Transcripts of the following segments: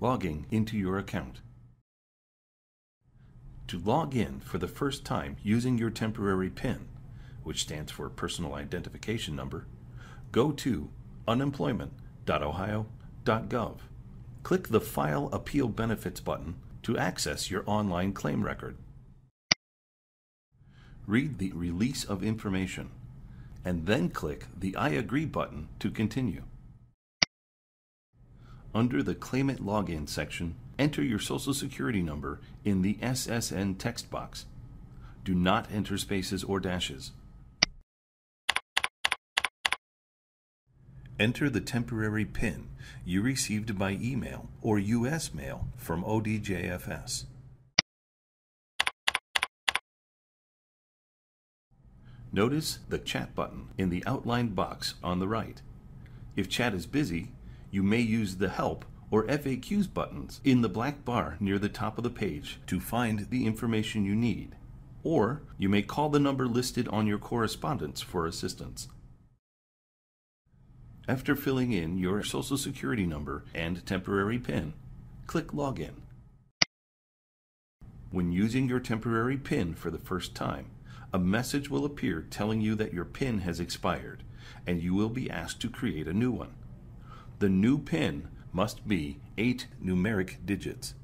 logging into your account. To log in for the first time using your temporary PIN, which stands for Personal Identification Number, go to unemployment.ohio.gov. Click the File Appeal Benefits button to access your online claim record. Read the Release of Information and then click the I Agree button to continue. Under the Claimant Login section, enter your Social Security number in the SSN text box. Do not enter spaces or dashes. Enter the temporary PIN you received by email or U.S. mail from ODJFS. Notice the Chat button in the outlined box on the right. If chat is busy, you may use the Help or FAQs buttons in the black bar near the top of the page to find the information you need. Or you may call the number listed on your correspondence for assistance. After filling in your Social Security number and temporary PIN, click Login. When using your temporary PIN for the first time, a message will appear telling you that your PIN has expired and you will be asked to create a new one. The new PIN must be eight numeric digits.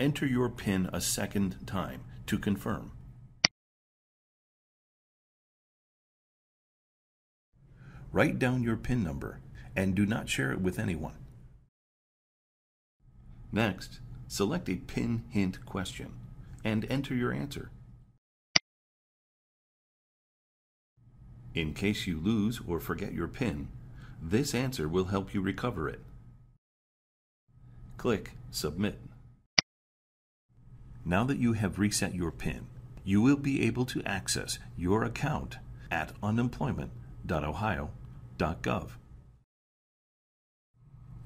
Enter your PIN a second time to confirm. Write down your PIN number and do not share it with anyone. Next, select a PIN hint question and enter your answer. In case you lose or forget your PIN, this answer will help you recover it. Click Submit. Now that you have reset your PIN, you will be able to access your account at unemployment.ohio.gov.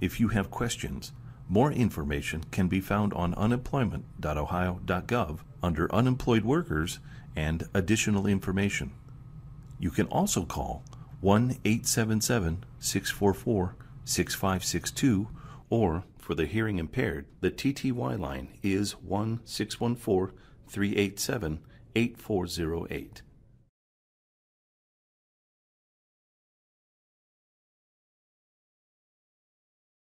If you have questions, more information can be found on unemployment.ohio.gov under Unemployed Workers and Additional Information. You can also call 1 877 644 6562 or for the hearing impaired, the TTY line is 1 614 387 8408.